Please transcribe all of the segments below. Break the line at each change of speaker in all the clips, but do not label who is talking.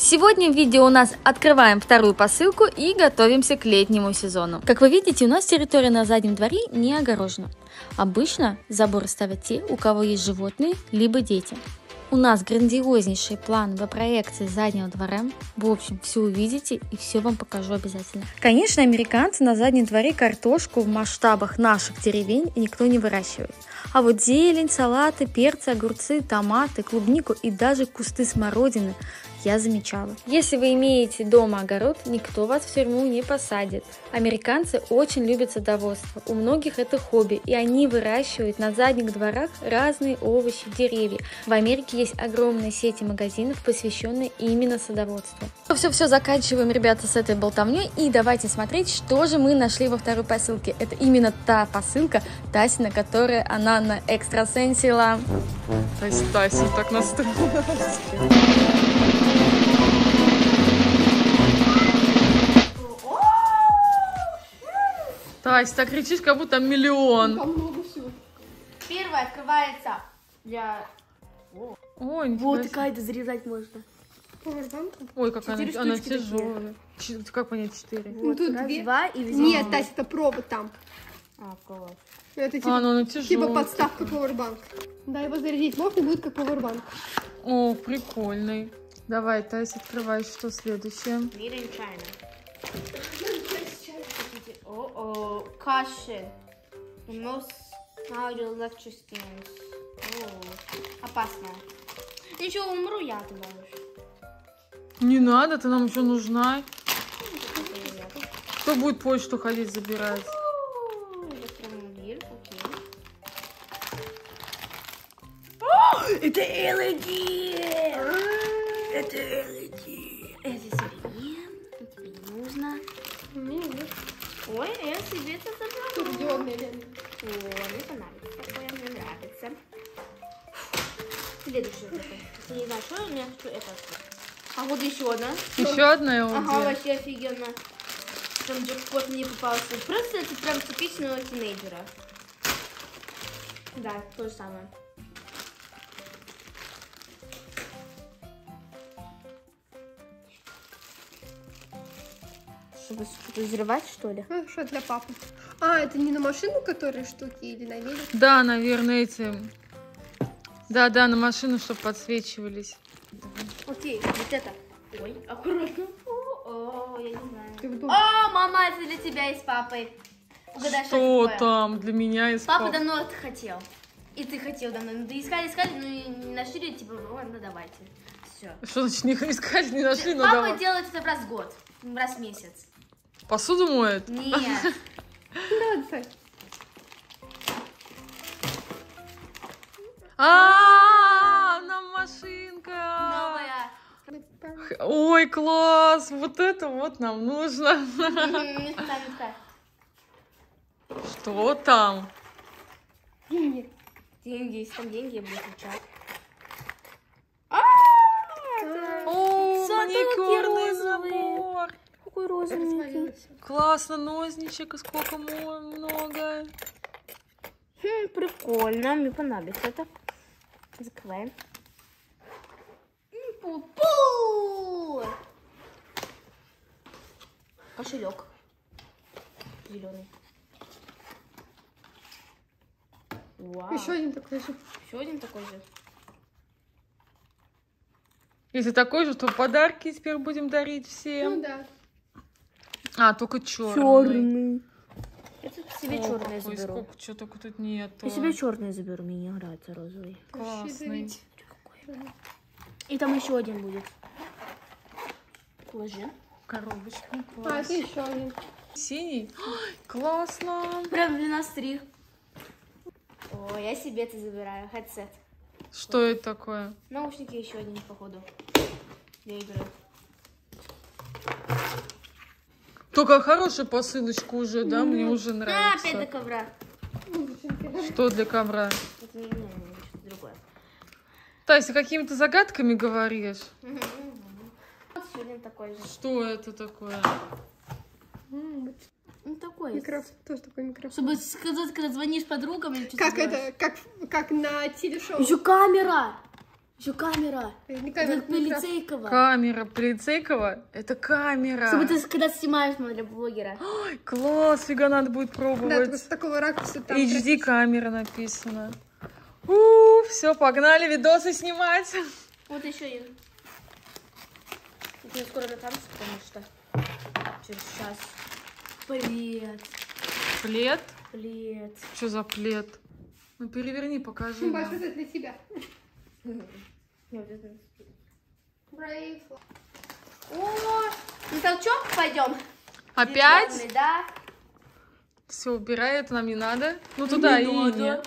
Сегодня в видео у нас открываем вторую посылку и готовимся к летнему сезону. Как вы видите, у нас территория на заднем дворе не огорожена. Обычно заборы ставят те, у кого есть животные, либо дети. У нас грандиознейшие плановые проекции заднего двора. В общем, все увидите и все вам покажу обязательно. Конечно, американцы на заднем дворе картошку в масштабах наших деревень никто не выращивает. А вот зелень, салаты, перцы, огурцы, томаты, клубнику и даже кусты смородины я замечала. Если вы имеете дома огород, никто вас в тюрьму не посадит. Американцы очень любят садоводство, у многих это хобби, и они выращивают на задних дворах разные овощи, деревья. В Америке есть огромные сети магазинов, посвященные именно садоводству. Все-все, заканчиваем, ребята, с этой болтовней, и давайте смотреть, что же мы нашли во второй посылке. Это именно та посылка Тасина, которая она на экстрасенсила.
Тася, Тася, так настроилась. Тась, так кричишь, как будто миллион.
Там много всего.
Первая открывается для...
Ой, нифига
Вот
себе.
такая-то зарезать можно.
Ой, как она, она тяжелая. Ч- Как понять четыре?
Ну, тут
Раз,
две.
два и взял.
Нет, Тася, это провод там.
А, класс.
Это типа,
А, ну она
типа подставка Powerbank. Да, его зарядить можно, будет как Powerbank.
О, прикольный. Давай, Тась, открывай, что следующее.
In China. Caution. The most. О, опасно. Ничего, умру я, ты думаешь?
Не надо, ты нам еще нужна. Кто будет почту ходить забирать?
Электромобиль, окей. Это LED! Это LED! Это себе, это тебе не нужно.
Не, нет.
Ой, я себе это
Тут
забрала.
диодная лента.
О, мне понравится такое, мне нравится. Следующее не знаю, что я хочу это открыть. А вот еще одна.
Еще одна
Ага,
аудио.
вообще офигенно. Там джекпот мне попался. Просто это прям типичного тинейджера. Да, то же самое. Чтобы что-то взрывать, что ли?
Ну, что для папы. А, это не на машину, которые штуки, или на велик?
Да, наверное, эти. Да, да, на машину, чтобы подсвечивались.
Окей, вот это. Ой, аккуратно. О, о, я не знаю.
Ты.
О, мама, это для тебя и с папой. Угадай, что,
Что там для меня из
Папа давно это хотел. И ты хотел давно. Ну, да искали, искали, но и не нашли, типа, ладно, давайте. Все.
Что значит не искать, не нашли, ну
Папа
давай.
делает это раз в год, раз в месяц.
Посуду моет?
Нет.
Тась.
А, нам машинка.
Новая.
Ой, класс! Вот это вот нам нужно. Что там?
Деньги.
Деньги, если там деньги, я буду кричать.
О,
Смотри,
маникюрный
розовый. Розовый.
Развалилось.
Классно, ножничек, и сколько много.
Хм, прикольно, мне понравится это. Закрываем. Пу-пу! Кошелек. Зеленый. Вау.
Еще один такой же.
Еще один такой же.
Если такой же, то подарки теперь будем дарить
Ну
всем.
да.
А, только черный.
Я тут себе черный
Ой,
заберу.
сколько чего только тут нету.
Я себе черный заберу, мне не нравится розовый.
Классный.
И там еще один будет. Положи.
Коробочку.
А,
Класс.
это еще один.
Синий? Ой, классно.
Прям для нас три. О, я себе это забираю. Хедсет.
Что это такое?
Наушники еще один, походу. Для игры.
Только хорошая посылочка уже, да? Мне уже
А, опять до
нравится.
ковра.
Что для ковра?
Это не, не, другое.
Тася, какими-то загадками говоришь?
Вот такой же.
Что это такое?
Ну, такой.
Микрофон. Тоже такой микрофон.
Чтобы сказать, когда звонишь подругам или что-то
Как это, как, как на телешоу.
Еще камера! Еще камера.
Это не камера, это
полицейкого.
Камера? Это камера.
Чтобы ты когда снимаешь смотри, блогера.
Ой, класс, фига надо будет
Да,
пробовать.
с такого ракурса там.
HD камера написано. У, все, погнали видосы снимать.
Вот еще один. Это не скоро закончится, потому что через час. Плед.
Плед?
Плед.
Что за плед? Ну переверни, покажи.
Ну, это для тебя.
Не. О, на толчок пойдем.
Опять?
Деревянный, Да.
Все, убирай, это нам не надо. Ну туда и не.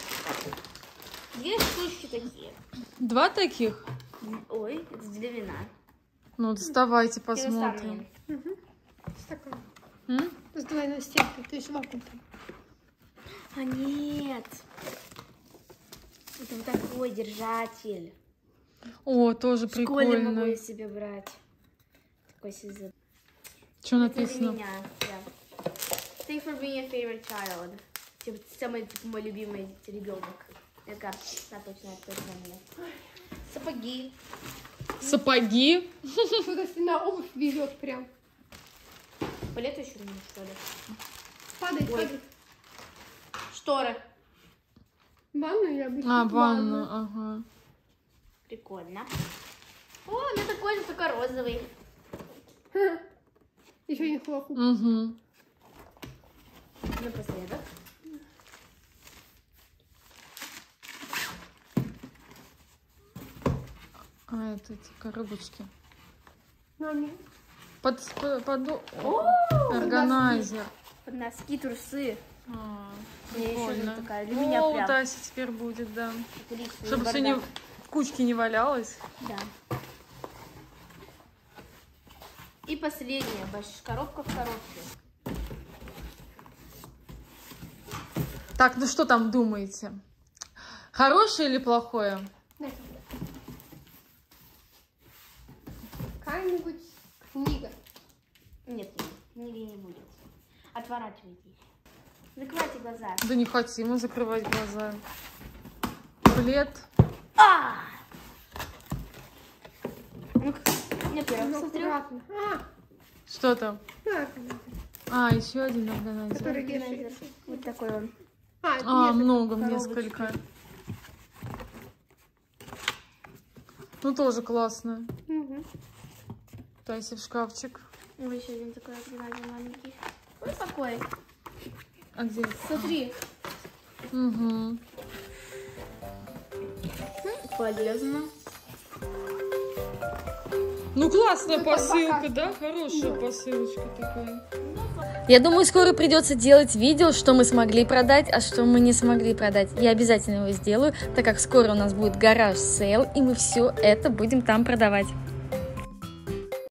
Две штучки такие.
Два таких?
Ой, это деревина.
Ну, доставайте, посмотрим.
Стакан.
М?
С двойной стенкой, то есть вакуум.
А нет. Это вот такой держатель.
О, тоже
В школе могу
прикольно.
я себе брать. Такой себе.
Что
Это для
написано?
меня, да. Thank for being a favorite child. Типа, самый типа, мой любимый ребенок. Я да, точно, точно мне. Сапоги.
Сапоги.
Если на обувь везет прям.
Палету еще не что ли?
Падает,
Ой.
падает.
Шторы.
Ванну или обычно?
А, ванну, ага.
Прикольно. О, у меня такой же, только розовый.
Еще не хлопу.
Угу.
Напоследок.
А, это эти коробочки.
Маме.
Под, под, под-
О,
органайзер.
под носки, трусы.
А,
Мне еще вот такая, для меня
О,
прям.
Таси теперь будет, да. Чтобы все не в кучке не валялось.
Да. И последняя, баш- коробка в коробке.
Так, ну что там думаете? Хорошее или плохое?
Какая-нибудь книга.
Нет, нет, книги не будет. Отворачивайтесь. Закрывайте глаза.
Да не хотим мы закрывать глаза. Плед.
А! Ну, я первый
Ну,
смотрю.
аккуратно.
Что там? А, еще один органайзер.
который
Органайзер. Вот такой он.
А,
А, много,
коробочки.
несколько. Ну, тоже классно.
Мгм.
Тайси в шкафчик.
Ой, еще один такой органайзер маленький. Вот такой.
А где?
Смотри.
Угу.
Полезно.
Ну, классная
Такой
посылка, да? Хорошая посылочка такая.
Я думаю, скоро придется делать видео, что мы смогли продать, а что мы не смогли продать. Я обязательно его сделаю, так как скоро у нас будет garage sale, и мы все это будем там продавать.